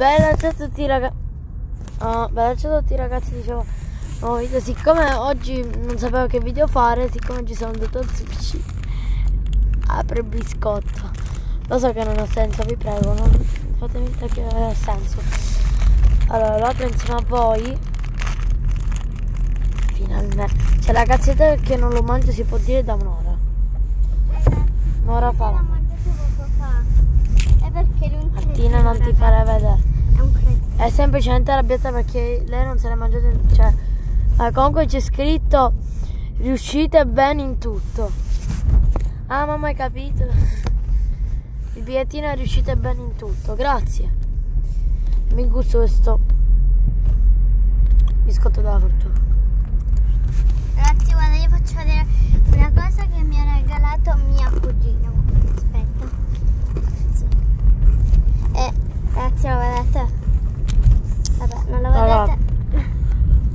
Bella ciao a tutti ragazzi. Oh, bella ciao a tutti ragazzi, dicevo. Oh, video. Siccome oggi non sapevo che video fare, siccome ci sono andato al sushi, apre il biscotto. Lo so che non ha senso, vi prego, non fatemi finta che ha senso. Allora, lo apro insieme a voi. Finalmente. Cioè la cazzetta che non lo mangio si può dire da un'ora. Un'ora fa. Martina non ti farei vedere. È semplicemente arrabbiata perché lei non se l'è mangiata. Cioè, ma comunque c'è scritto riuscite bene in tutto. Ah, mamma hai capito? Il bigliettino è riuscite bene in tutto, grazie. Mi gusta questo biscotto della fortuna. Ragazzi, guarda, io faccio vedere una cosa che mi ha regalato mia cugina. Aspetta. Sì. Eh, ragazzi, lo vedete? Vabbè, non lo Allora. vedete?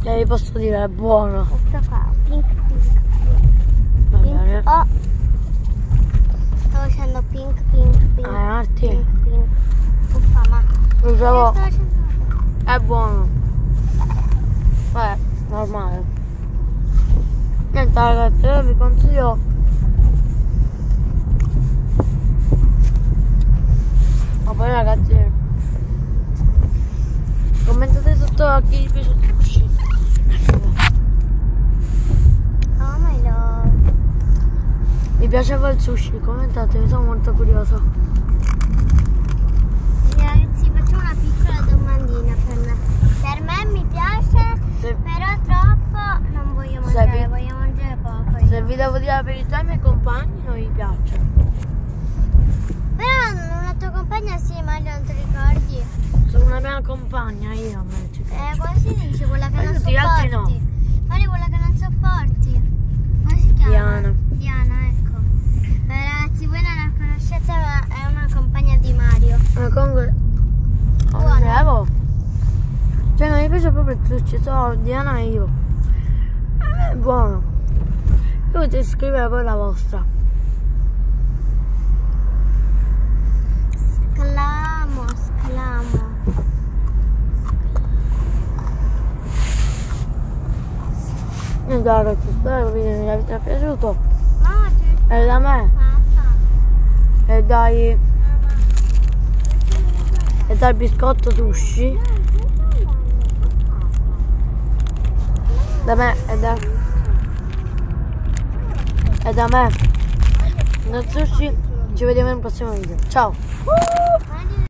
Che vi posso dire, è buono. Questo qua, pink pink. Va Pink. bene. Oh. Sto facendo pink pink pink. Ah, Marti, Pink pink. Uffa, ma. sto facendo? è buono. Beh, normale. Niente ragazzi, io vi consiglio Ma poi ragazzi Commentate sotto a chi vi piace il sushi Oh my love. Mi piaceva il sushi, commentate, mi sono molto curioso Ragazzi, facciamo una piccola domandina per me. Per me mi piace, Se, però troppo non voglio mangiare, vi- voglio mangiare poco. io. se vi devo dire la verità ai miei compagni non mi piace Però una tua compagna sì, ma non ti ricordi? Sono una mia compagna io a me ci Eh, piace come si dice quella che Ma non tutti gli altri no. sopporti? Quale quella che non sopporti? Come si chiama? Diana. Diana, ecco. Eh, ragazzi, voi non la conoscete, ma è una compagna di Mario. Ma comunque Buono. non devo Piace proprio il solo Diana e io. Eh, È buono. Io potete scrivere poi la vostra. Sclamo, sclamo. Niente ragazzi, spero che il video vi sia piaciuto. E da me. Passa. E dai. E dal biscotto sushi Da me e da E da me. Nel sushi Ci vediamo un prossimo video. Ciao